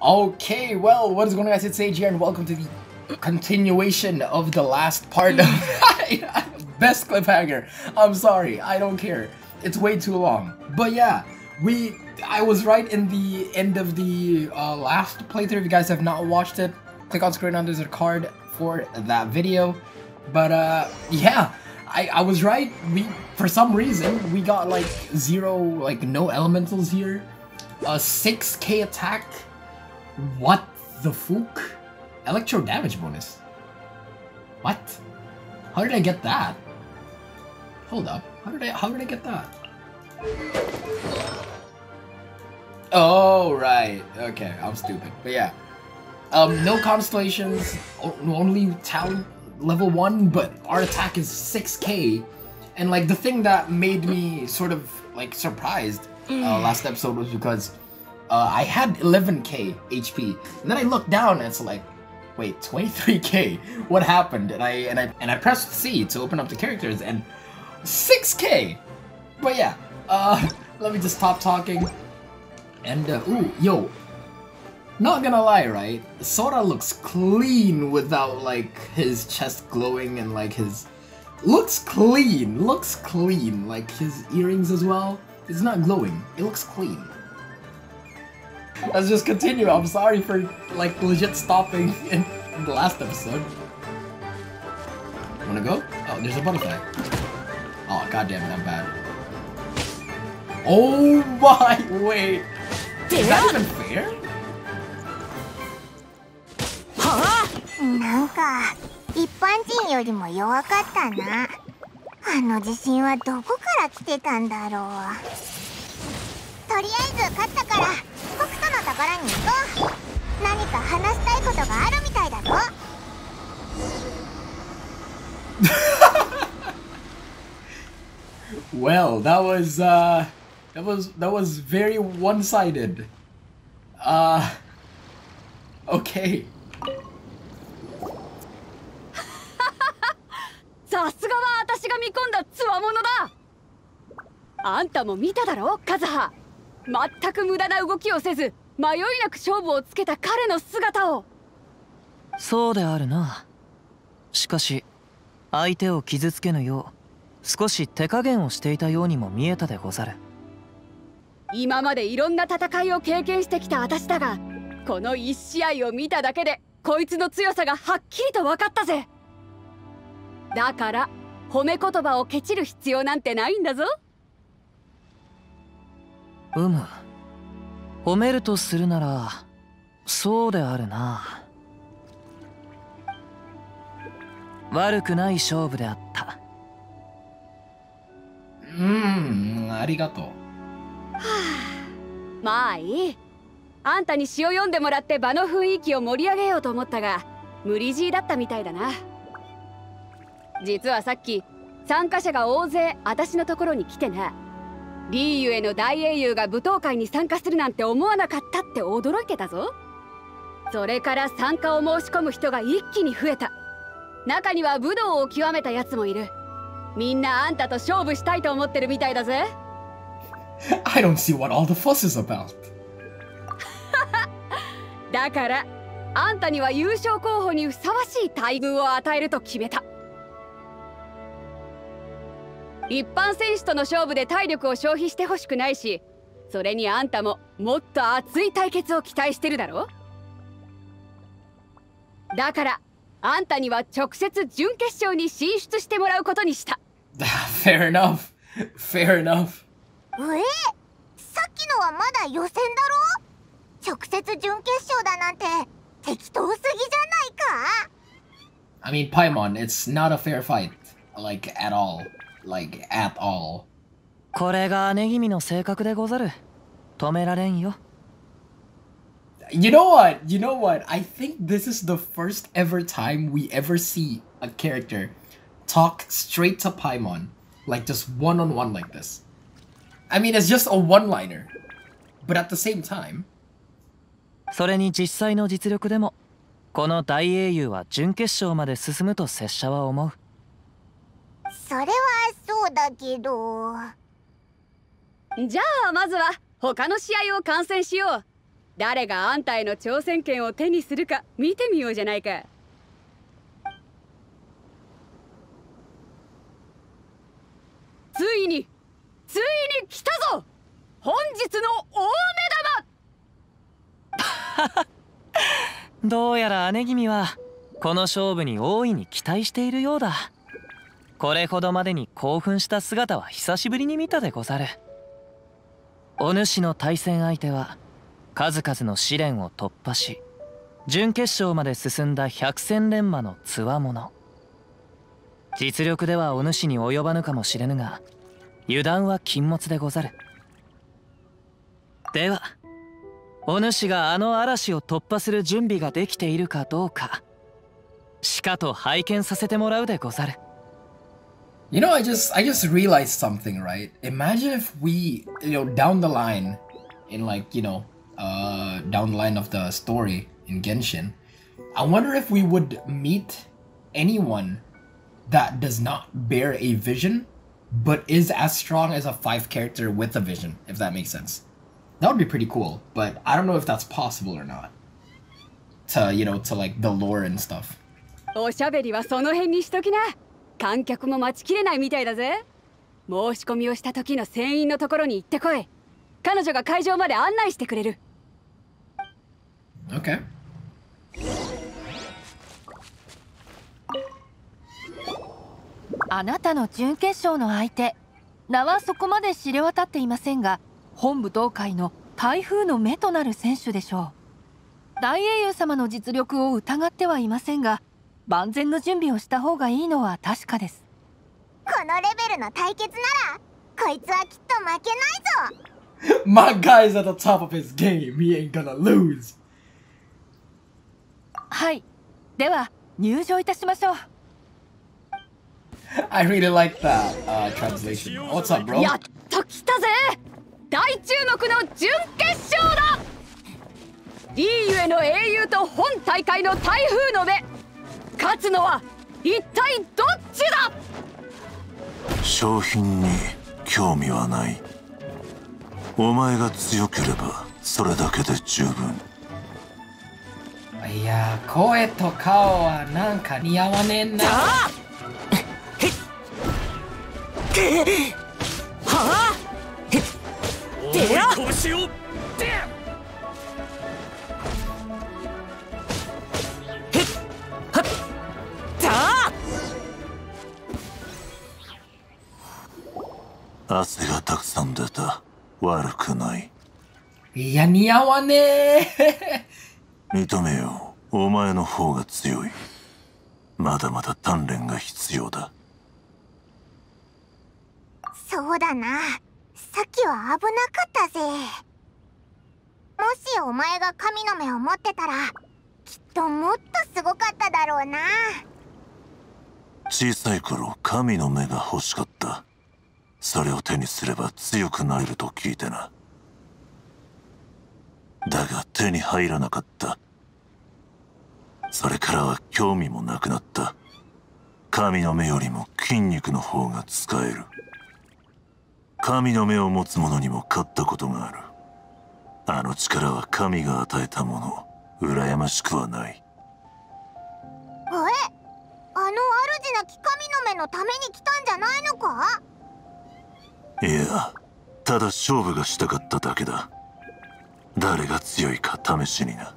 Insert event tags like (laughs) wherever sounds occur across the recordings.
Okay, well, what is going on guys? It's Sage here and welcome to the continuation of the last part of (laughs) Best Cliffhanger. I'm sorry, I don't care. It's way too long. But yeah, we I was right in the end of the uh, last playthrough. If you guys have not watched it, click on screen under a card for that video. But uh, yeah, I, I was right. We for some reason we got like zero like no elementals here. A 6k attack. What the fuck? Electro damage bonus. What? How did I get that? Hold up. How did I how did I get that? Oh right. Okay, I'm stupid. But yeah. Um no constellations, only talent level 1, but our attack is 6k. And like the thing that made me sort of like surprised uh, last episode was because uh, I had 11k HP, and then I looked down and it's like, wait, 23k. What happened? And I and I and I pressed C to open up the characters, and 6k. But yeah, uh, (laughs) let me just stop talking. And uh, ooh, yo, not gonna lie, right? Sora looks clean without like his chest glowing and like his looks clean, looks clean. Like his earrings as well. It's not glowing. It looks clean. Let's just continue. I'm sorry for like legit stopping in, in the last episode. Wanna go? Oh, there's a butterfly. Oh, god damn it, I'm bad. Oh my, (laughs) wait. Is that even fair? なんか一般人よりも弱かったなあの地震はどこから来てたんだろうとりあえず勝ったから北斗のと ころに行こう。何か話したいことがあるみたいだぞ。(laughs) Well, that was uh that was that was very one-sided. Uh okay. (laughs) さすがは私が見込んだつわものだ。あんたも見ただろカズハ。全く無駄な動きをせず迷いなく勝負をつけた彼の姿を。そうであるな。しかし相手を傷つけぬよう少し手加減をしていたようにも見えたでござる。今までいろんな戦いを経験してきた私だがこの一試合を見ただけでこいつの強さがはっきりと分かったぜ。だから褒め言葉をケチる必要なんてないんだぞ。うむ褒めるとするならそうであるな。悪くない勝負であった。うん、ありがとう。まあいい。あんたに詩を読んでもらって場の雰囲気を盛り上げようと思ったが無理強いだったみたいだな。実はさっき参加者が大勢私のところに来てなリーユへの大英雄が舞踏会に参加するなんて思わなかったって驚いてたぞ。それから参加を申し込む人が一気に増えた。中には武道を極めたやつもいる。みんなあんたと勝負したいと思ってるみたいだぜ。(laughs) I don't see what all the fuss is about. (laughs) だからあんたには優勝候補にふさわしい待遇を与えると決めた一般選手との勝負で体力を消費してほしくないしそれにあんたももっと熱い対決を期待してるだろ？だからあんたには直接準決勝に進出してもらうことにした (laughs) Fair enough. Fair enough. え？さっきのはまだ予選だろ？直接準決勝だなんて適当すぎじゃないか？I mean, Paimon, it's not a fair fight. Like, at all. Like, at all. これが姉君の性格でござる止められんよ You know what? You know what? I think this is the first ever time we ever see a character talk straight to Paimon. Like, just one on one like this. I mean, it's just a one liner. But at the same time, それに実際の実力でもこの大英雄は準決勝まで進むと拙者は思う それはそうだけど。じゃあまずは他の試合を観戦しよう。誰があんたへの挑戦権を手にするか見てみようじゃないか。ついについに来たぞ。本日の大目玉。(laughs) どうやら姉君はこの勝負に大いに期待しているようだこれほどまでに興奮した姿は久しぶりに見たでござる。お主の対戦相手は数々の試練を突破し準決勝まで進んだ百戦錬磨のつわもの実力ではお主に及ばぬかもしれぬが油断は禁物でござる。ではお主があの嵐を突破する準備ができているかどうかしかと拝見させてもらうでござる。You know, I just I just realized something, right? Imagine if we, you know, down the line, in like you know, uh, down the line of the story in Genshin, I wonder if we would meet anyone that does not bear a vision, but is as strong as a five character with a vision, if that makes sense. That would be pretty cool, but I don't know if that's possible or not. To you know, to like the lore and stuff. おしゃべりはその辺にしときな 観客も待ちきれないみたいだぜ。申し込みをした時の船員のところに行ってこい。彼女が会場まで案内してくれる。Okay. あなたの準決勝の相手。名はそこまで知れ渡っていませんが本部同会の台風の目となる選手でしょう。大英雄様の実力を疑ってはいませんが万全の準備をした方がいいのは確かですこのレベルの対決ならこいつはきっと負けないぞ (laughs) My guy's at the top of his game. He ain't gonna lose. はいでは入場いたしましょう (laughs) I really like that uh, translation. What's up, bro? やっと来たぜ大注目の準決勝だリーユへの英雄と本大会の台風の目勝つのは一体どっちだ？商品に興味はない。お前が強ければそれだけで十分。いや、声と顔はなんか似合わねえな。汗がたくさん出た。悪くない。いや、似合わねえ。認めよう。お前の方が強い。まだまだ鍛錬が必要だ。そうだな。さっきは危なかったぜ。もしお前が神の目を持ってたらきっともっとすごかっただろうな。小さい頃神の目が欲しかったそれを手にすれば強くなれると聞いてな。だが手に入らなかった。それからは興味もなくなった。神の目よりも筋肉の方が使える。神の目を持つ者にも勝ったことがある。あの力は神が与えたもの。羨ましくはない。え？あの主なき神の目のために来たんじゃないのか？いやただ勝負がしたかっただけだ。誰が強いか試しにな。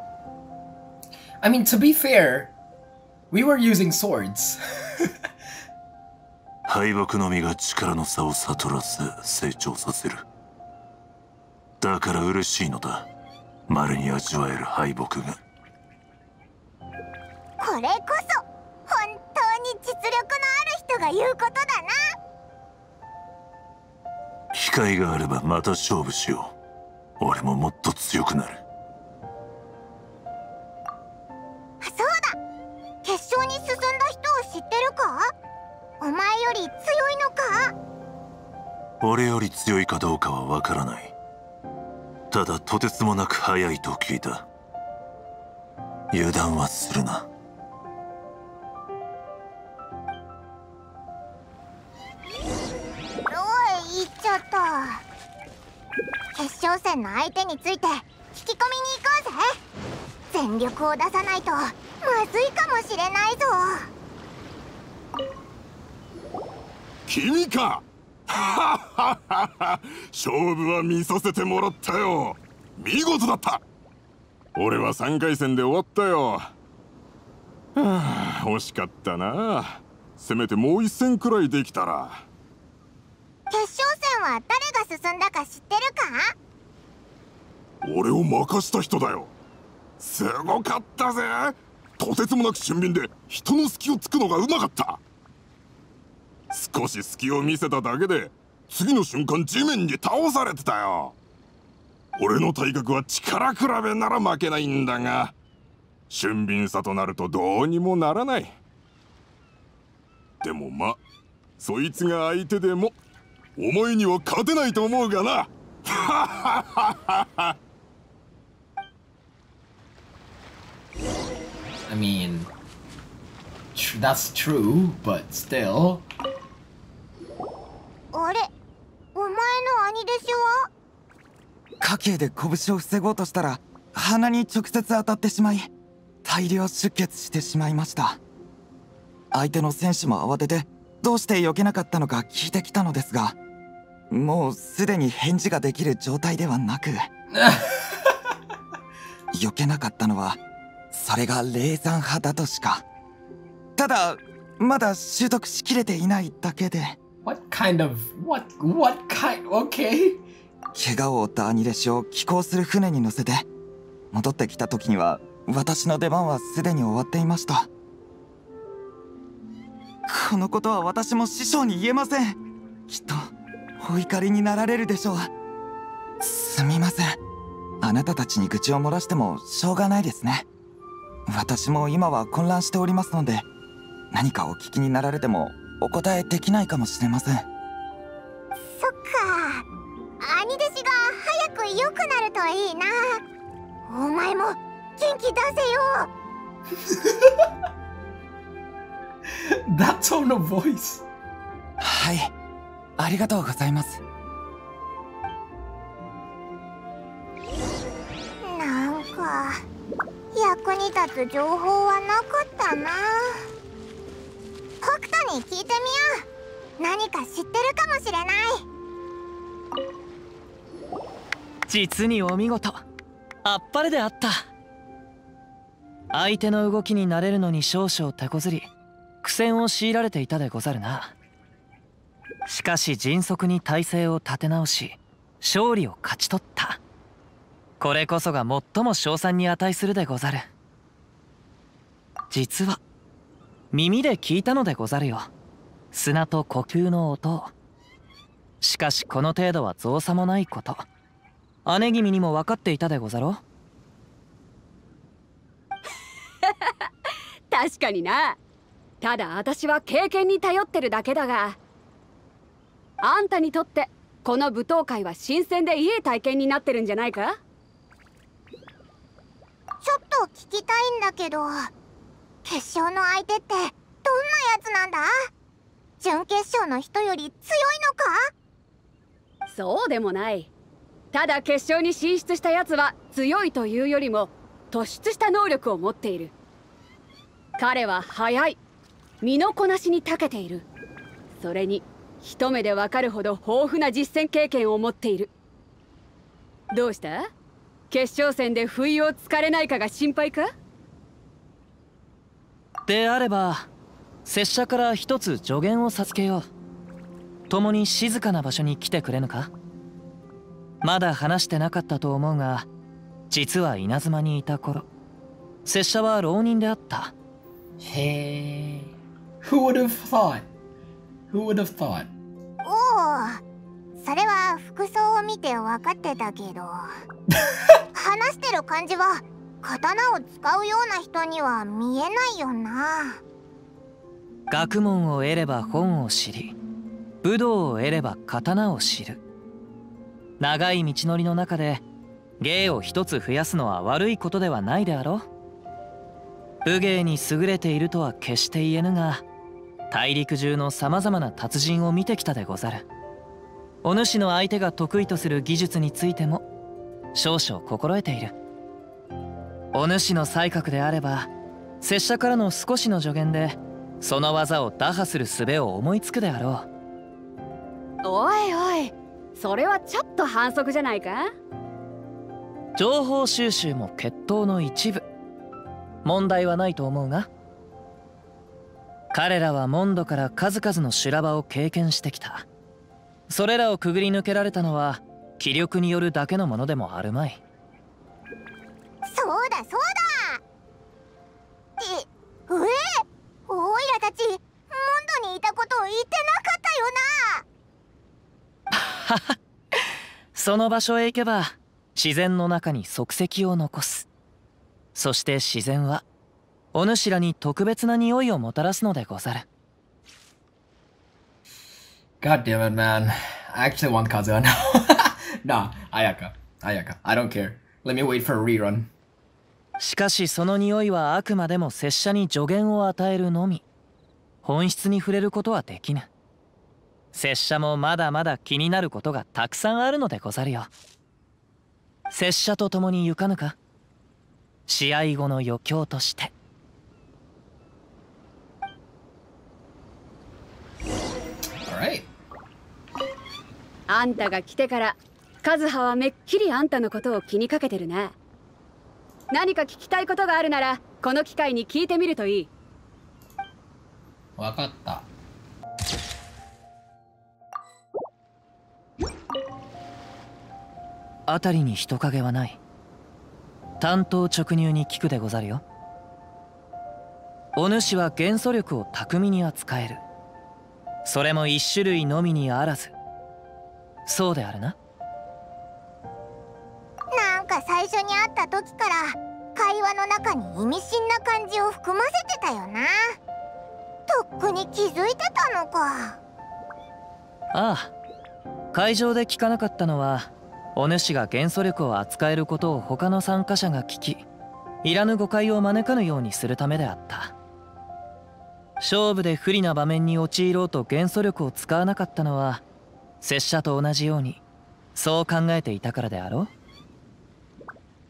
I mean, to be fair, we were using swords. (laughs) 敗北の実が力の差を悟らせ成長させる。だから嬉しいのだ。稀に味わえる敗北が。これこそ本当に実力のある人が言うことだな機会があればまた勝負しよう。俺ももっと強くなる。そうだ。決勝に進んだ人を知ってるか？お前より強いのか？俺より強いかどうかはわからない。ただとてつもなく速いと聞いた。油断はするな決勝戦の相手について聞き込みに行こうぜ。全力を出さないとまずいかもしれないぞ。君か！(laughs) 勝負は見させてもらったよ。見事だった。俺は3回戦で終わったよ。はあ惜しかったなせめてもう一戦くらいできたら。決勝戦は誰が進んだか知ってるか？俺を任した人だよ。すごかったぜ。とてつもなく俊敏で人の隙をつくのがうまかった。少し隙を見せただけで次の瞬間地面に倒されてたよ。俺の体格は力比べなら負けないんだが俊敏さとなるとどうにもならない。でもまそいつが相手でもお前には勝てないと思うがな。(laughs) I mean, tr- that's true, but still. あれ？お前の兄弟子は？家計で拳を防ごうとしたら鼻に直接当たってしまい大量出血してしまいました。相手の選手も慌ててどうして避けなかったのか聞いてきたのですがもうすでに返事ができる状態ではなく (laughs) 避けなかったのはそれが霊山派だとしかただまだ習得しきれていないだけで What kind of what what kind? Okay? 怪我を負った兄弟子を寄港する船に乗せて戻ってきた時には私の出番はすでに終わっていましたこのことは私も師匠に言えません。きっとお怒りになられるでしょう。すみません。あなたたちに愚痴を漏らしてもしょうがないですね。私も今は混乱しておりますので何かお聞きになられてもお答えできないかもしれません。そっか。兄弟子が早く良くなるといいな。お前も元気出せよ。(laughs) That tone of voice. はい。ありがとうございます。なんか役に立つ情報はなかったな。北斗に聞いてみよう。何か知ってるかもしれない。実にお見事。あっぱれであった。相手の動きに慣れるのに少々手こずり苦戦を強いられていたでござるな。しかし迅速に体勢を立て直し勝利を勝ち取った。これこそが最も賞賛に値するでござる。実は耳で聞いたのでござるよ。砂と呼吸の音を。しかしこの程度は造作もないこと。姉君にも分かっていたでござろう。(laughs) 確かにな。ただ私は経験に頼ってるだけだがあんたにとってこの舞踏会は新鮮でいい体験になってるんじゃないか？ちょっと聞きたいんだけど決勝の相手ってどんなやつなんだ？準決勝の人より強いのか？そうでもない。ただ決勝に進出したやつは強いというよりも突出した能力を持っている。彼は速い身のこなしに長けている。それに一目でわかるほど豊富な実戦経験を持っている。どうした？決勝戦で不意をつかれないかが心配か？であれば拙者から一つ助言を授けよう。共に静かな場所に来てくれぬか？まだ話してなかったと思うが実は稲妻にいた頃拙者は浪人であった。Hey. Who would have thought? Who would have thought? おおそれは服装を見て分かってたけど (laughs) 話してる感じは刀を使うような人には見えないよな学問を得れば本を知り武道を得れば刀を知る長い道のりの中で芸を一つ増やすのは悪いことではないであろう武芸に優れているとは決して言えぬが大陸中のさまざまな達人を見てきたでござる。お主の相手が得意とする技術についても少々心得ている。お主の才覚であれば拙者からの少しの助言でその技を打破する術を思いつくであろう。おいおいそれはちょっと反則じゃないか？情報収集も決闘の一部。問題はないと思うが彼らはモンドから数々の修羅場を経験してきた。それらをくぐり抜けられたのは気力によるだけのものでもあるまい。そうだそうだ。ええ？オイラたちモンドにいたことを言ってなかったよな。(laughs) その場所へ行けば自然の中に足跡を残す。そして自然はお主らに特別な匂いをもたらすのでござる God damn it, man. I actually want Kazuha now. (laughs) nah, Ayaka. Ayaka. I don't care. Let me wait for a rerun. しかしその匂いはあくまでも拙者に助言を与えるのみ本質に触れることはできぬ拙者もまだまだ気になることがたくさんあるのでござるよ拙者と共に行かぬか試合後の余興として Alright. あんたが来てからカズハはめっきりあんたのことを気にかけてるな何か聞きたいことがあるならこの機会に聞いてみるといい。わかった。辺りに人影はない。単刀直入に聞くでござるよ。お主は元素力を巧みに扱えるそれも一種類のみにあらず。そうであるな。なんか最初に会った時から会話の中に意味深な感じを含ませてたよな。とっくに気づいてたのか。ああ。会場で聞かなかったのはお主が元素力を扱えることを他の参加者が聞きいらぬ誤解を招かぬようにするためであった勝負で不利な場面に陥ろうと元素力を使わなかったのは拙者と同じようにそう考えていたからであろう？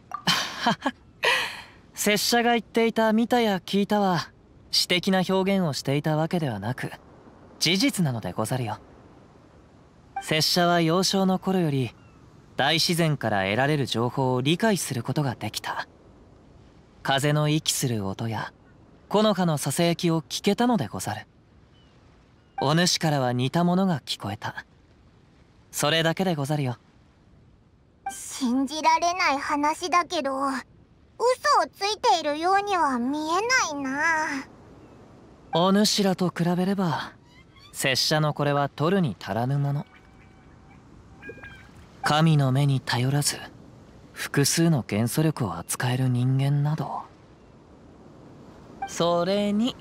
(laughs) 拙者が言っていた見たや聞いたは詩的な表現をしていたわけではなく事実なのでござるよ。拙者は幼少の頃より大自然から得られる情報を理解することができた。風の息する音や木の葉のささやきを聞けたのでござる。お主からは似たものが聞こえた。それだけでござるよ。信じられない話だけど嘘をついているようには見えないな。お主らと比べれば拙者のこれは取るに足らぬもの。神の目に頼らず複数の元素力を扱える人間などそれに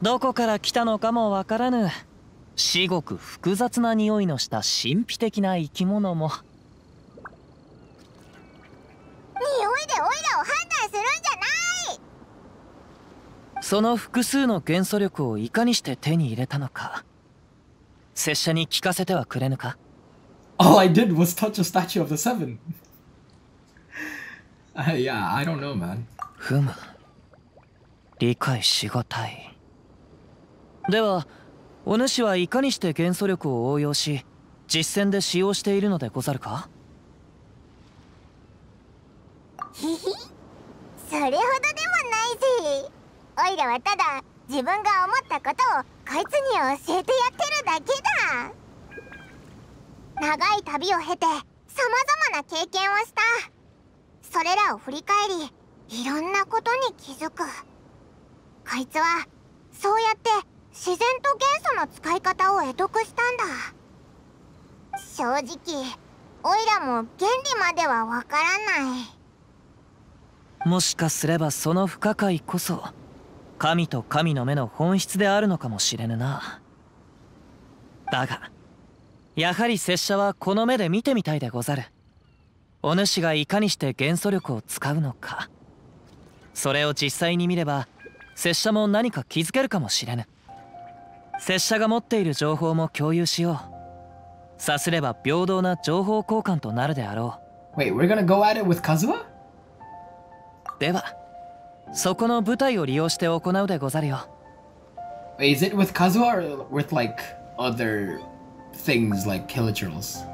どこから来たのかもわからぬ至極複雑な匂いのした神秘的な生き物も。匂いでオイラを判断するんじゃない！その複数の元素力をいかにして手に入れたのか。拙者に聞かせてはくれぬか？All I did was touch a statue of the seven. (laughs) uh, yeah, I don't know, man. ふむ理解しがたい。ではお主はいかにして元素力を応用し実戦で使用しているのでござるか？ひ (laughs) ひそれほどでもないぜオイラはただ自分が思ったことをこいつに教えてやってるだけだ。長い旅を経てさまざまな経験をした。それらを振り返りいろんなことに気づく。こいつはそうやって自然と元素の使い方を得得したんだ。正直オイラも原理まではわからない。もしかすればその不可解こそ神と神の目の本質であるのかもしれぬな。だがやはり拙者はこの目で見てみたいでござる。お主がいかにして元素力を使うのか。それを実際に見れば拙者も何か気づけるかもしれぬ拙者が持っている情報も共有しようさすれば平等な情報交換となるであろう Wait, we're gonna go at it with Kazuha? ではそこの舞台を利用して行うでござるよ Is it with Kazuha or with like other things like Killatrills?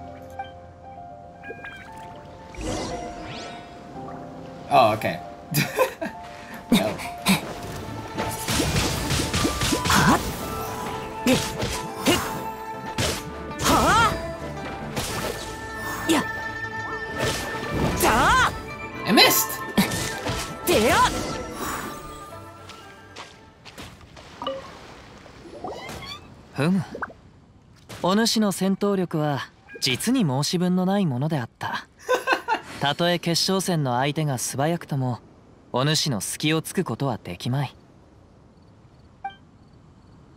Oh, okay. oh. I missed! お主の戦闘力は実に申し分のないものであった。たとえ決勝戦の相手が素早くともお主の隙をつくことはできまい。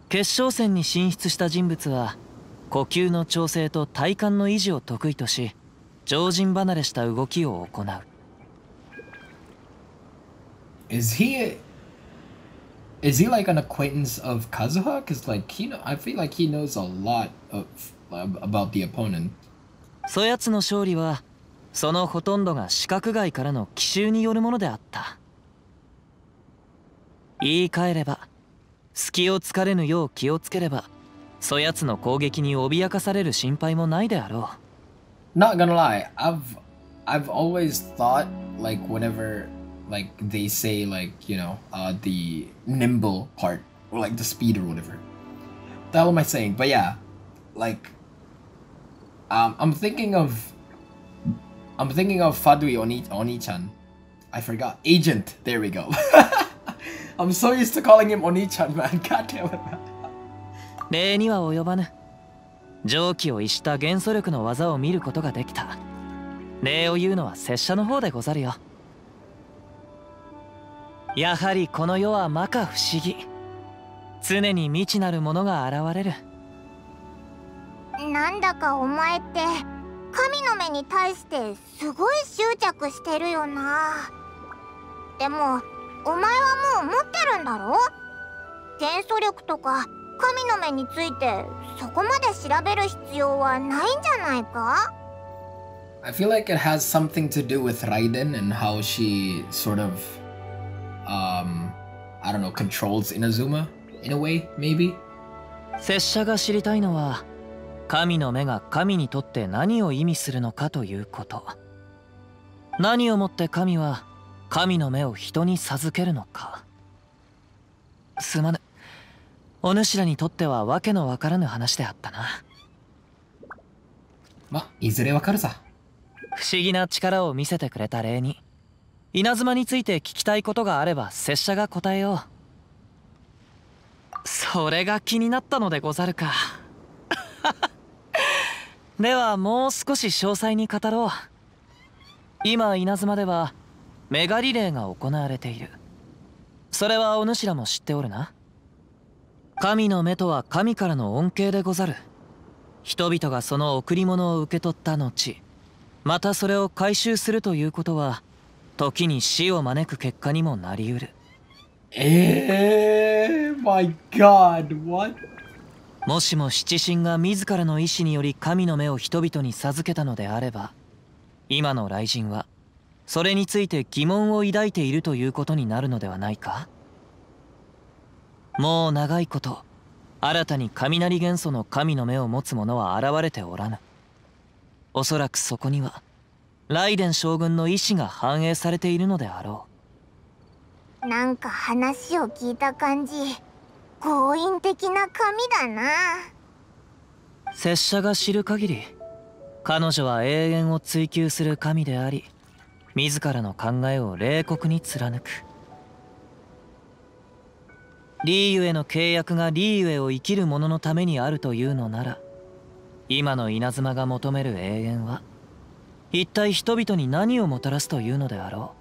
決勝戦に進出した人物は呼吸の調整と体幹の維持を得意とし常人離れした動きを行う Is he Is he like an acquaintance of Kazuha? Cause like he know, I feel like he knows a lot of about the opponent. そやつの勝利はそのほとんどが視覚外からの奇襲によるものであった言い換えれば隙をつかれぬよう気をつければそやつの攻撃に脅かされる心配もないであろ Not gonna lie, I've I've always thought like whenever like they say like you know uh the nimble part or like the speed or whatever. The hell am I saying? But yeah, like um I'm thinking of I'm thinking of Fadui Oni Oni-chan. I forgot. Agent. There we go. (laughs) I'm so used to calling him Oni-chan, man. (laughs) God damn it. man. う礼には及ばぬ蒸気を逸した元素力の技を見ることができた礼を言うのは拙者の方でござるよ やはりこの世は摩訶不思議。常に未知なるものが現れる。なんだかお前って神の目に対してすごい執着してるよな。でもお前はもう持ってるんだろ？元素力とか神の目についてそこまで調べる必要はないんじゃないか？I feel like it has something to do with Raiden and how she sort of, um, I don't know, controls Inazuma in a way, maybe? 拙者が知りたいのは神の目が神にとって何を意味するのかということ何をもって神は神の目を人に授けるのかすまぬお主らにとってはわけのわからぬ話であったなま、いずれわかるさ。不思議な力を見せてくれた礼に稲妻について聞きたいことがあれば拙者が答えよう。それが気になったのでござるか。(laughs) ではもう少し詳細に語ろう。今稲妻ではメガリレーが行われている。それはお主らも知っておるな。神の目とは神からの恩恵でござる。人々がその贈り物を受け取った後またそれを回収するということは時に死を招く結果にもなりうる。Eh, my god, what? もしも七神が自らの意志により神の目を人々に授けたのであれば今の雷神はそれについて疑問を抱いているということになるのではないか？もう長いこと新たに雷元素の神の目を持つ者は現れておらぬ。おそらくそこにはライデン将軍の意志が反映されているのであろなんか話を聞いた感じ強引的な神だな。う拙者が知る限り彼女は永遠を追求する神であり自らの考えを冷酷に貫く。リーユへの契約がリーユへを生きる者のためにあるというのなら今の稲妻が求める永遠は一体人々に何をもたらすというのであろ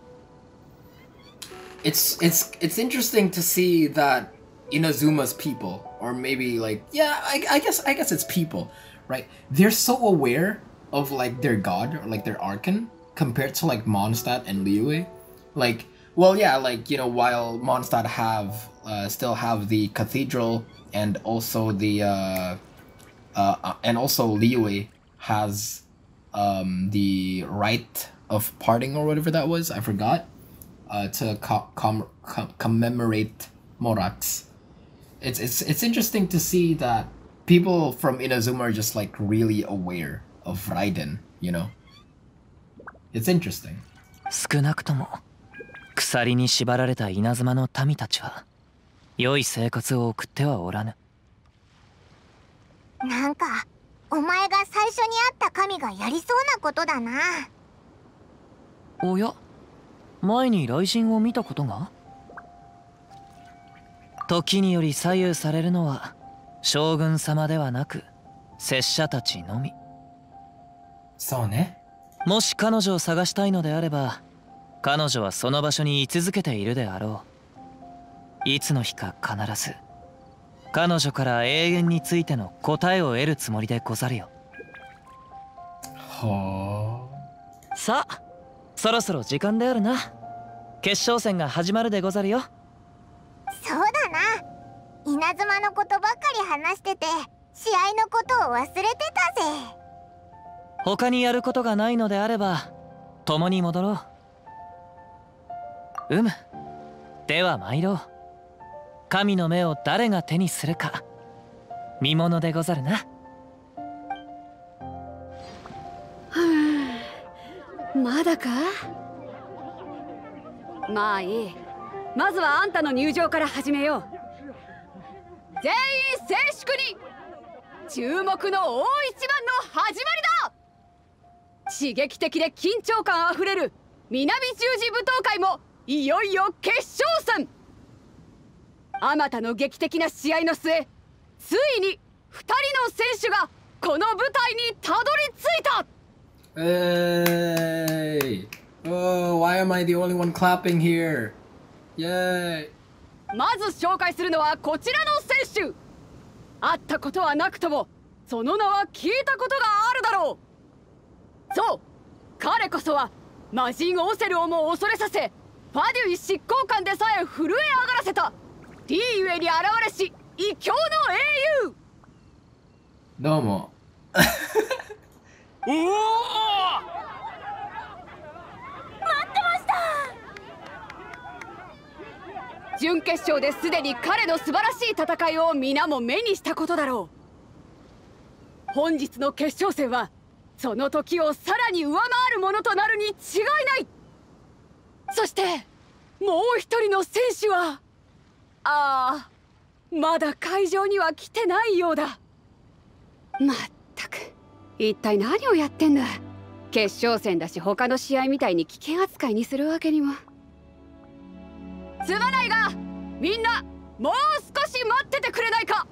It's it's it's interesting to see that Inazuma's people, or maybe like yeah, I, I guess I guess it's people, right? They're so aware of like their god or like their archon compared to like Mondstadt and Liyue. Like, well, yeah, like you know, while Mondstadt have uh, still have the cathedral and also the uh, uh, uh, and also Liyue has um, the right of parting or whatever that was. I forgot. uh, to co- com- com- commemorate Morax. It's it's it's interesting to see that people from Inazuma are just like really aware of Raiden. You know, it's interesting. 少なくとも鎖に縛られた稲妻の民たちは良い生活を送ってはおらぬなんかお前が最初に会った神がやりそうなことだな。おや？前に雷神を見たことが？時により左右されるのは将軍様ではなく拙者たちのみ。So ne. もし彼女を探したいのであれば彼女はその場所に居続けているであろう。いつの日か必ず彼女から永遠についての答えを得るつもりでござるよ。Oh. さあそろそろ時間であるな。決勝戦が始まるでござるよ。そうだな。稲妻のことばっかり話してて試合のことを忘れてたぜ。他にやることがないのであれば共に戻ろう。うむ。では参ろう神の目を誰が手にするか。見ものでござるな。まだか？まあいい。まずはあんたの入場から始めよう。全員静粛に注目の大一番の始まりだ！刺激的で緊張感あふれる南十字舞踏会もいよいよ決勝戦！あまたの劇的な試合の末ついに2人の選手がこの舞台にたどり着いた Hey! Oh, why am I the only one clapping here? Yay! まず紹介するのはこちらの選手会ったことはなくともその名は聞いたことがあるだろうそう彼こそは魔人オセルをも恐れさせファデュイ執行官でさえ震え上がらせたリーゆえに現れし異教の英雄。Domo. (laughs) 準決勝ですでに彼の素晴らしい戦いを皆も目にしたことだろう。本日の決勝戦はその時をさらに上回るものとなるに違いない。そしてもう一人の選手はああまだ会場には来てないようだ。まったく。一体何をやってんだ。決勝戦だし他の試合みたいに危険扱いにするわけにも。すまないがみんなもう少し待っててくれないか。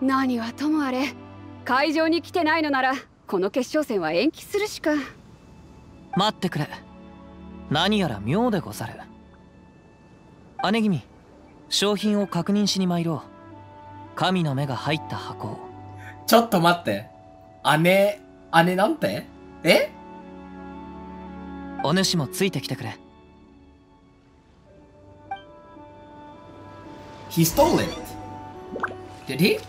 何はともあれ会場に来てないのならこの決勝戦は延期するしか。待ってくれ。何やら妙でござる姉君商品を確認しに参ろう。神の目が入った箱を。ちょっと待って。姉、姉なんて？え？お主もついてきてくれ。He stole it. Did he?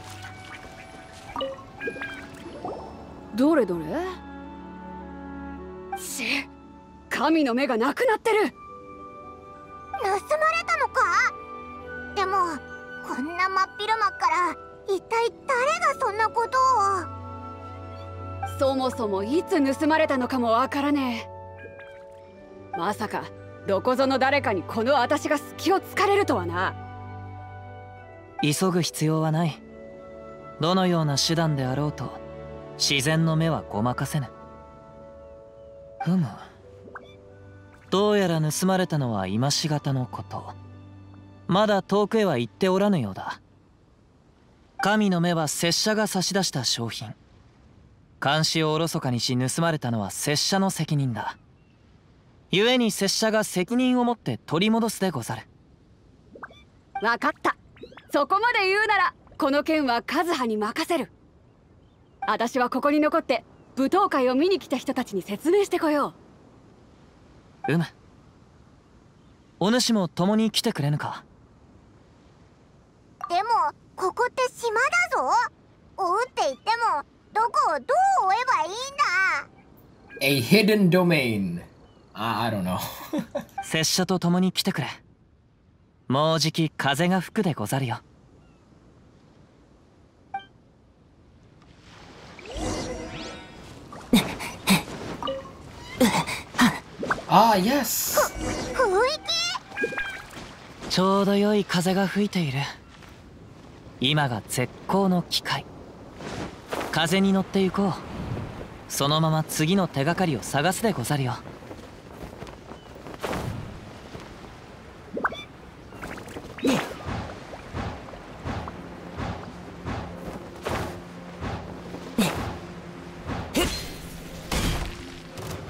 どれどれ？ち神の目がなくなってる盗まれたのか？でもこんな真っ昼間から一体誰がそんなことを？そもそもいつ盗まれたのかもわからねえ。まさかどこぞの誰かにこの私が隙を突かれるとはな。急ぐ必要はない。どのような手段であろうと自然の目はごまかせぬ。ふむどうやら盗まれたのは今しがたのこと。まだ遠くへは行っておらぬようだ。神の目は拙者が差し出した商品。監視をおろそかにし盗まれたのは拙者の責任だ。故に拙者が責任を持って取り戻すでござる。わかった。そこまで言うならこの件はカズハに任せる。私はここに残って舞踏会を見に来た人たちに説明してこよう。うむお主も共に来てくれぬか？でもここって島だぞ。追うって言ってもどこをどう追えばいいんだ？A hidden domain. I, I don't know. (laughs) 拙者と共に来てくれ。もうじき風が吹くでござるよ (laughs) ah, yes. ちょうど良い風が吹いている。今が絶好の機会。風に乗って行こう。そのまま次の手がかりを探すでござるよ。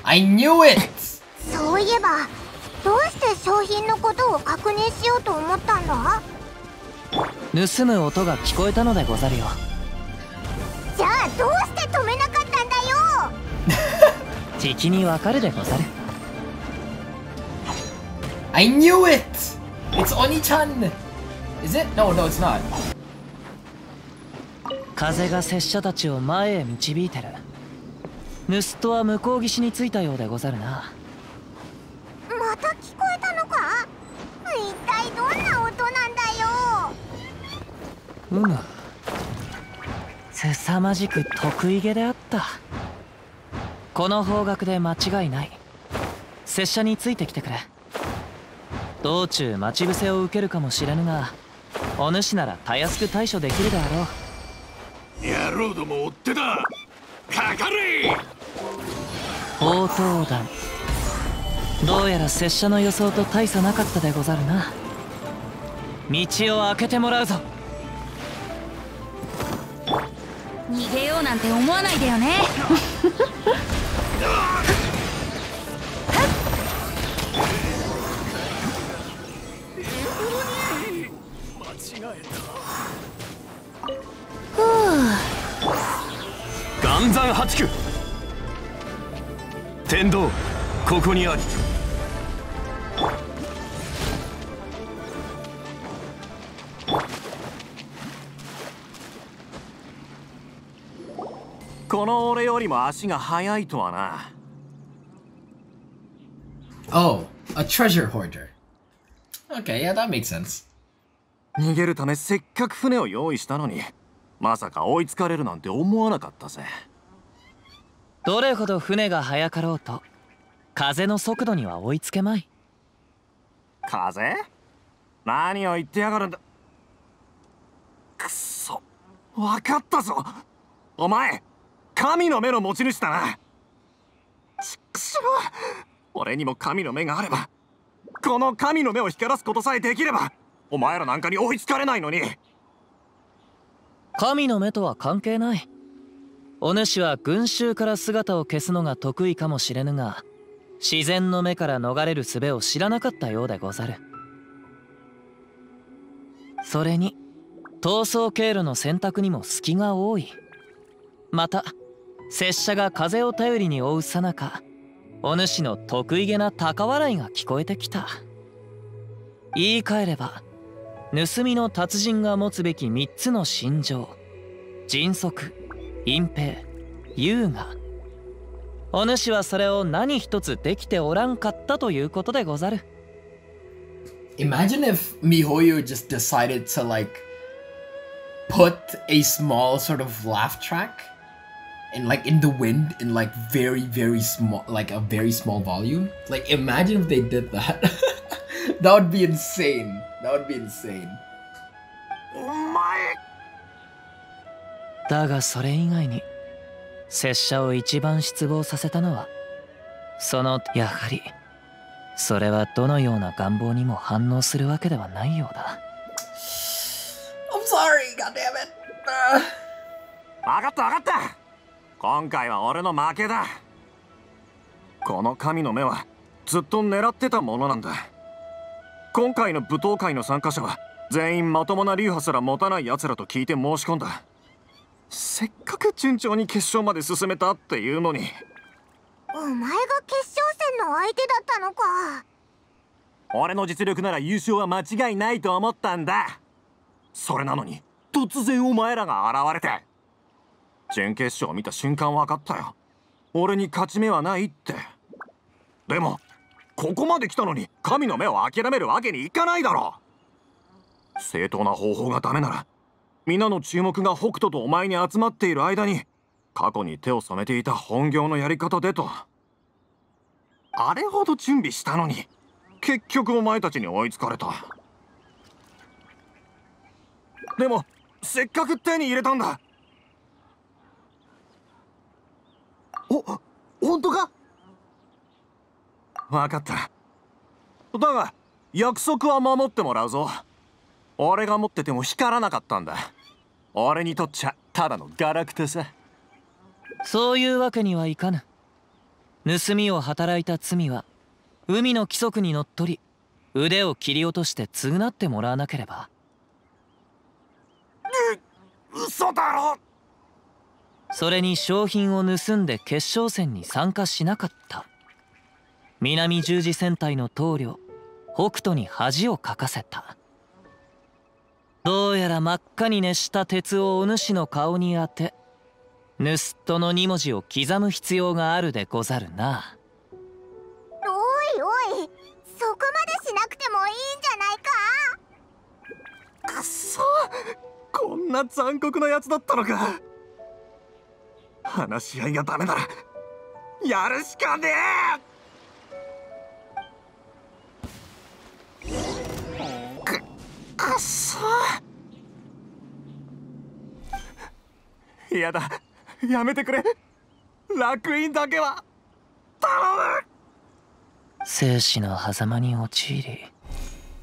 I knew it! いえばどうして商品のことを確認しようと思ったんだ？盗む音が聞こえたのでござるよじゃあどうして止めなかったんだよ？(laughs) 敵にわかるでござる I knew it! It's Oni-chan! Is it? No, no, it's not. 風が拙者たちを前へ導いてる盗人は向こう岸に着いたようでござるなまた聞こえたのか一体どんな音なんだようむ凄まじく得意げであった。この方角で間違いない。拙者についてきてくれ。道中待ち伏せを受けるかもしれぬがお主ならたやすく対処できるであろう。野郎ども追ってだ。かかれ！応答団どうやら拙者の予想と大差なかったでござるな。道を開けてもらうぞ逃げようなんて思わないでよね。岩山八九天道ここにありこの俺よりも足が速いとはな。Oh, a treasure hoarder. Okay, yeah, that makes sense. 逃げるためせっかく船を用意したのにまさか追いつかれるなんて思わなかったぜ。どれほど船が速かろうと風の速度には追いつけまい。風？何を言ってやがるんだ。くっそ。分かったぞ。お前神の目の持ち主だな。ちくしょう俺にも神の目があればこの神の目を光らすことさえできればお前らなんかに追いつかれないのに。神の目とは関係ない。お主は群衆から姿を消すのが得意かもしれぬが自然の目から逃れる術を知らなかったようでござる。それに逃走経路の選択にも隙が多い。また拙者が風を頼りに追うさなかお主の得意げな高笑いが聞こえてきた。言い換えれば盗みの達人が持つべき3つの心情迅速隠蔽優雅。お主はそれを何一つできておらんかったということでござる。Imagine if MiHoYo just decided to like put a small sort of laugh track and like in the wind in like very very small like a very small volume. Like imagine if they did that. that would be insane. That would be insane. だがそれ以外に拙者を一番失望させたのはそのやはりそれはどのような願望にも反応するわけではないようだ I'm sorry, goddammit. Uh, 分かった分かった今回は俺の負けだ。この神の目はずっと狙ってたものなんだ。今回の舞踏会の参加者は全員まともな流派すら持たない奴らと聞いて申し込んだ。せっかく順調に決勝まで進めたっていうのに。お前が決勝戦の相手だったのか。俺の実力なら優勝は間違いないと思ったんだ。それなのに突然お前らが現れて準決勝を見た瞬間分かったよ。俺に勝ち目はないって。でもここまで来たのに神の目を諦めるわけにいかないだろ。正当な方法がダメなら皆の注目が北斗とお前に集まっている間に過去に手を染めていた本業のやり方でと。あれほど準備したのに結局お前たちに追いつかれた。でもせっかく手に入れたんだ。お本当か？分かった。だが約束は守ってもらうぞ。俺が持ってても光らなかったんだ。俺にとっちゃただのガラクタさ。そういうわけにはいかぬ。盗みを働いた罪は海の規則にのっとり腕を切り落として償ってもらわなければ。嘘だろそれに商品を盗んで決勝戦に参加しなかった。南十字戦隊の棟梁北斗に恥をかかせた。どうやら真っ赤に熱した鉄をお主の顔に当て盗人の2文字を刻む必要があるでござるな。おいおいそこまでしなくてもいいんじゃないか？くっそこんな残酷なやつだったのか話し合いがダメならやるしかねえ！くくっそ！やだ。やめてくれ。楽園だけは。頼む！生死の狭間に陥り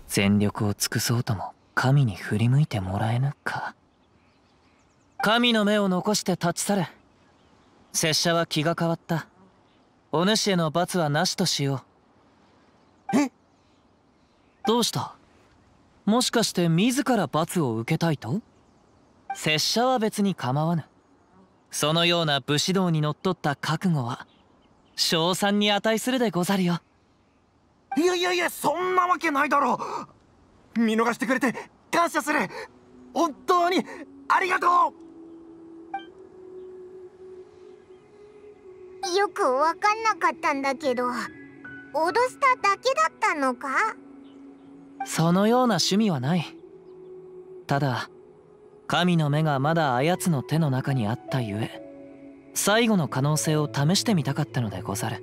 全力を尽くそうとも神に振り向いてもらえぬか。神の目を残して立ち去れ。拙者は気が変わった。お主への罰はなしとしよう。え？どうした？もしかして自ら罰を受けたいと？拙者は別に構わぬ。そのような武士道にのっとった覚悟は賞賛に値するでござるよ。いやいやいやそんなわけないだろう。見逃してくれて感謝する。本当にありがとうよくわかんなかったんだけど脅しただけだったのかそのような趣味はないただ神の目がまだあやつの手の中にあったゆえ最後の可能性を試してみたかったのでござる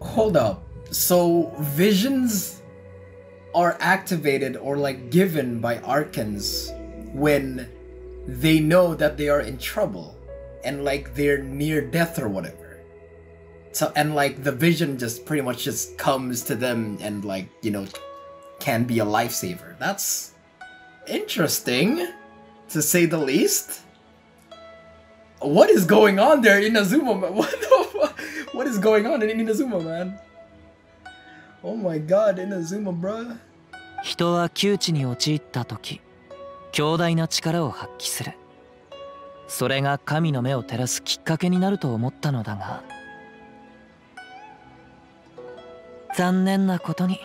Hold up. So visions are activated or like given by Arkans when they know that they are in trouble and like they're near death or whatever. So and like the vision just pretty much just comes to them and like, you know, can be a lifesaver. That's interesting to say the least. What is going on there, Inazuma? What (laughs) the fuck? What is going on in Inazuma, man? Oh my god, Inazuma, bruh. 人は窮地に陥った時強大な力を発揮する それが神の目を照らすきっかけになると思ったのだが残念なことに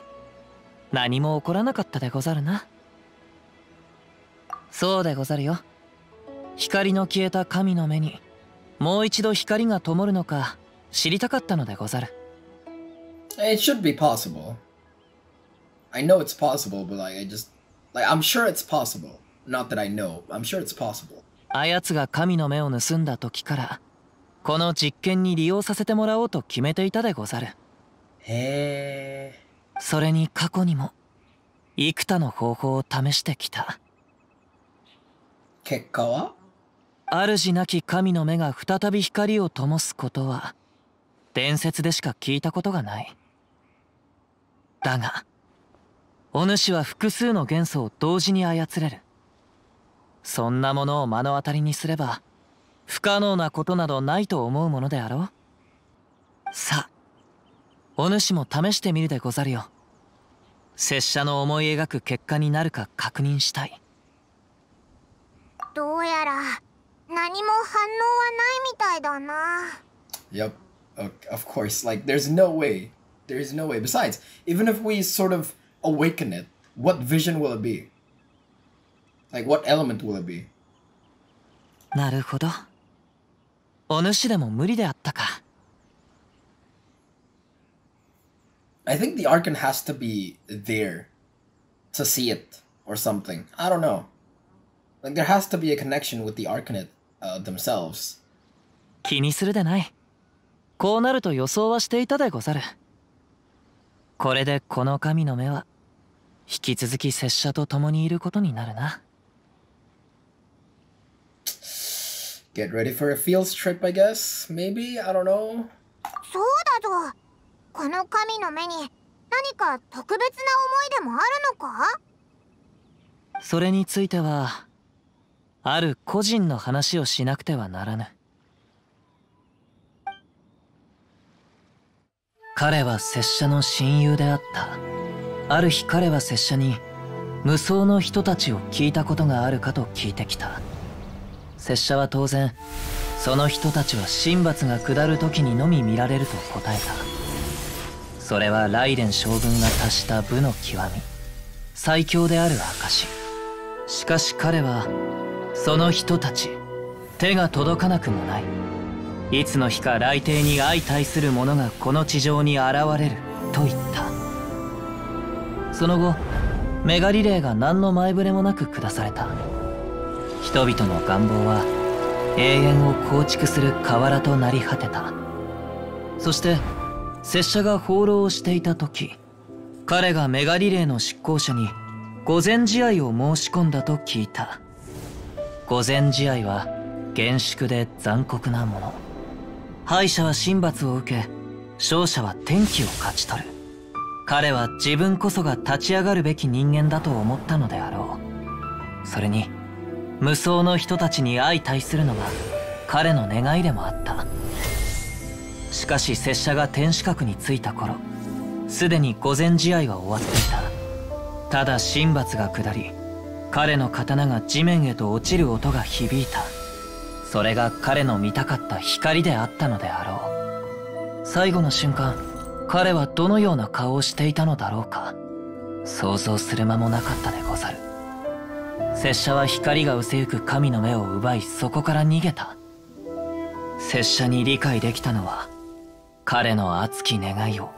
何も起こらなかったでござるなそうでござるよ光の消えた神の目にもう一度光が灯るのか知りたかったのでござる It should be possible. I know it's possible, but like I just like I'm sure it's possible. Not that I know. I'm sure it's possible. あやつが神の目を盗んだ時からこの実験に利用させてもらおうと決めていたでござる。へえ。それに過去にも幾多の方法を試してきた。結果は？主なき神の目が再び光を灯すことは伝説でしか聞いたことがない。だがお主は複数の元素を同時に操れるそんなものを目の当たりにすれば不可能なことなどないと思うものであろうさあお主も試してみるでござるよ拙者の思い描く結果になるか確認したいどうやら何も反応はないみたいだな Yep. Of course. Like, there's no way. There's no way. Besides, even if we sort of awaken it, what vision will it be? Like, what element will it be? なるほどお主でも無理であったか I think the Archon has to be there to see it or something. I don't know. Like there has to be a connection with the Arcanet uh, themselves. 気にするでないこうなると予想はしていたでござるこれでこの神の目は引き続き拙者と共にいることになるな Get ready for a field trip, I guess? Maybe? I don't know. そうだぞこの神の目に何か特別な思いでもあるのか？それについてはある個人の話をしなくてはならぬ彼は拙者の親友であったある日彼は拙者に無双の人たちを聞いたことがあるかと聞いてきた拙者は当然その人たちは神罰が下る時にのみ見られると答えた。それはライデン将軍が達した武の極み。最強である証し。かし彼はその人たち手が届かなくもない。いつの日か来帝に相対する者がこの地上に現れると言った。その後メガリレーが何の前触れもなく下された。人々の願望は永遠を構築する河原となり果てた。そして拙者が放浪をしていた時彼がメガリレーの執行者に御前試合を申し込んだと聞いた。御前試合は厳粛で残酷なもの。敗者は神罰を受け勝者は天気を勝ち取る。彼は自分こそが立ち上がるべき人間だと思ったのであろう。それに無双の人たちに相対するのが彼の願いでもあった。しかし拙者が天守閣に着いた頃すでに御前試合は終わっていた。ただ神罰が下り彼の刀が地面へと落ちる音が響いた。それが彼の見たかった光であったのであろう。最後の瞬間彼はどのような顔をしていたのだろうか。想像する間もなかったでござる。拙者は光が失せゆく神の目を奪いそこから逃げた拙者に理解できたのは彼の熱き願いを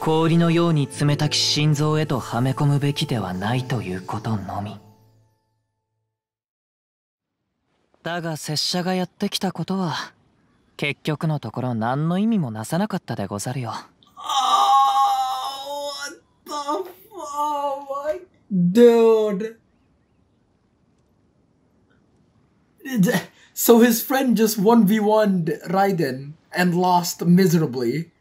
氷のように冷たき心臓へとはめ込むべきではないということのみだが拙者がやってきたことは結局のところ何の意味もなさなかったでござるよ Oh, what the fuck? dude? So his friend just 1v1'd Raiden and lost miserably.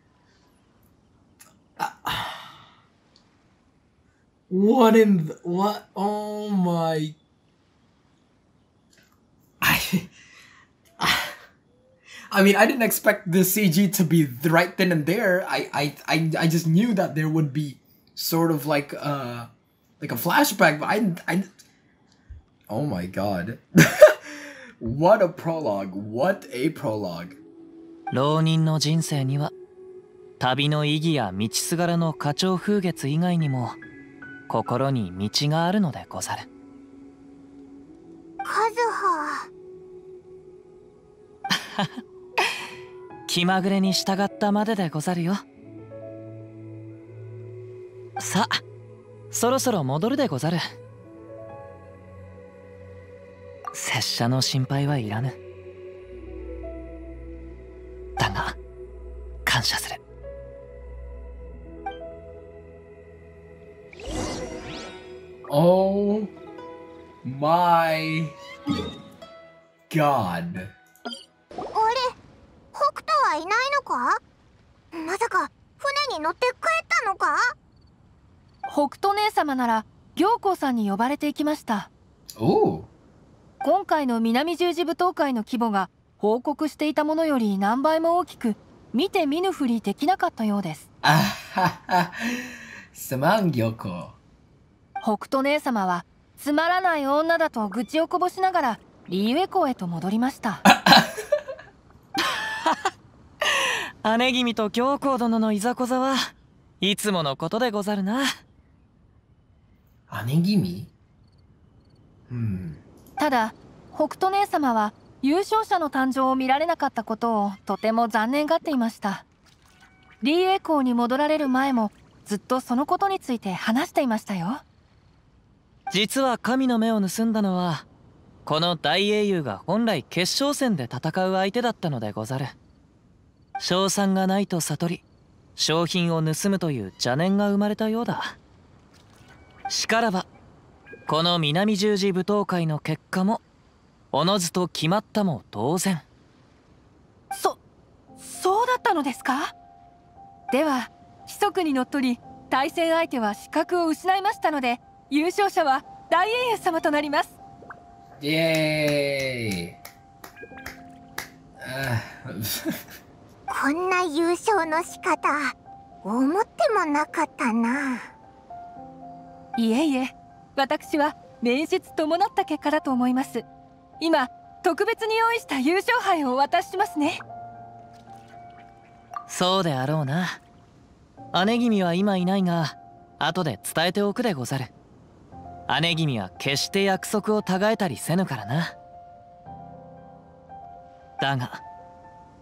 What in the, what? Oh my. I, I mean, I didn't expect the CG to be right then and there. I, I, I, I just knew that there would be sort of like uh like a flashback, but I, I. Oh my god. (laughs) what a prologue. What a prologue. 浪人の人生には旅の意義や道すがらの花鳥風月以外にも心に道があるのでござるカズハ気まぐれに従ったまででござるよさあそろそろ戻るでござる拙者の心配はいらぬ。だが感謝する。Oh my god. あれ北斗はいないのか？まさか船に乗って帰ったのか？北斗姉様なら行幸さんに呼ばれていきました。Ooh. 今回の南十字舞踏会の規模が報告していたものより何倍も大きく見て見ぬふりできなかったようです (laughs) Samang Gyoko. 北斗姉様はつまらない女だと愚痴をこぼしながらリーウェ港へと戻りました姉君と行幸殿のいざこざはいつものことでござるな Anegimi? Hmm. ただ北斗姉様は優勝者の誕生を見られなかったことをとても残念がっていました。リーエコーに戻られる前もずっとそのことについて話していましたよ。実は神の目を盗んだのはこの大英雄が本来決勝戦で戦う相手だったのでござる。賞賛がないと悟り商品を盗むという邪念が生まれたようだ。しからばこの南十字舞踏会の結果もおのずと決まったも同然。そそうだったのですか？では規則にのっとり対戦相手は資格を失いましたので優勝者は大英雄様となります。イエーイ。こんな優勝の仕方思ってもなかったな。いえいえ私は面接伴った結果だと思います。今特別に用意した優勝杯をお渡ししますね。そうであろうな。姉君は今いないが後で伝えておくでござる。姉君は決して約束を違えたりせぬからな。だが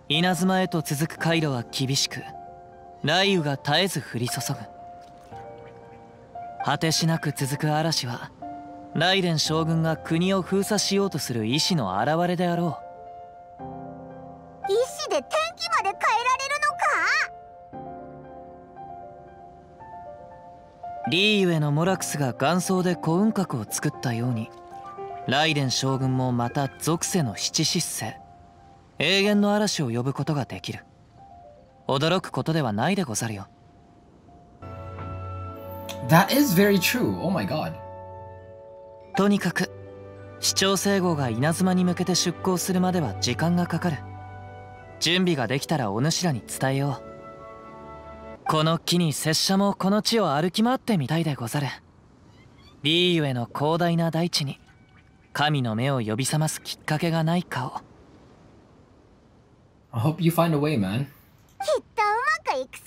稲妻へと続く回路は厳しく雷雨が絶えず降り注ぐ。果てしなく続く嵐は雷電将軍が国を封鎖しようとする意志の表れであろう。意志で天気まで変えられるのか？リーユへのモラクスが元祖で幸運閣を作ったようにライデン将軍もまた属性の七失勢永遠の嵐を呼ぶことができる。驚くことではないでござるよ That is very true. Oh my god. とにかく市長整合が稲妻に向けて出港するまでは時間がかかる準備ができたらお主らに伝えようこの木に拙者もこの地を歩き回ってみたいでござるリーユへの広大な大地に神の目を呼び覚ますきっかけがないかを I hope you find a way, man. きっとうまくいくさ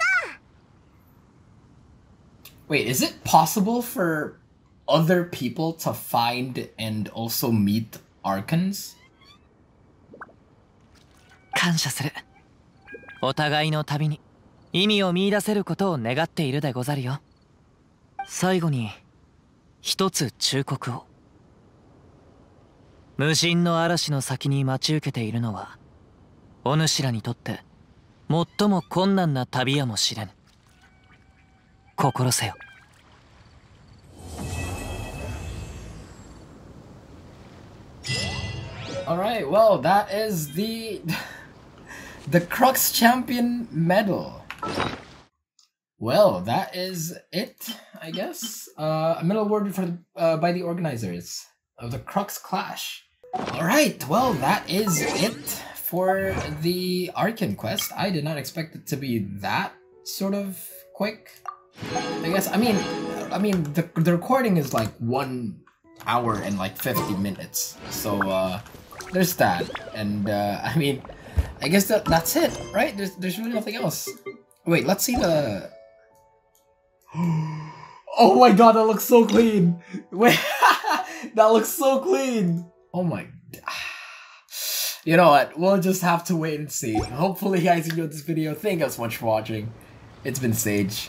Wait, is it possible for other people to find and also meet Archons? 感謝する。お互いの旅に意味を見出せることを願っているでござるよ。最後に一つ忠告を。無人の嵐の先に待ち受けているのはお主らにとって最も困難な旅やもしれぬ。心せよ Alright, well, that is the the Crux Champion medal. Well, that is it, I guess. Uh, a medal awarded for uh, by the organizers of the Crux Clash. Alright, well, that is it for the Arcan quest. I did not expect it to be that sort of quick. I guess, I mean, I mean, the, the recording is like one hour and like 50 minutes. So, uh, there's that. And, uh, I mean, I guess that that's it, right? There's, there's really nothing else. Wait, let's see the... (gasps) Oh my god, that looks so clean! Wait, (laughs) that looks so clean! Oh my... (sighs) You know what, we'll just have to wait and see. Hopefully you guys enjoyed this video. Thank you so much for watching. It's been Sage.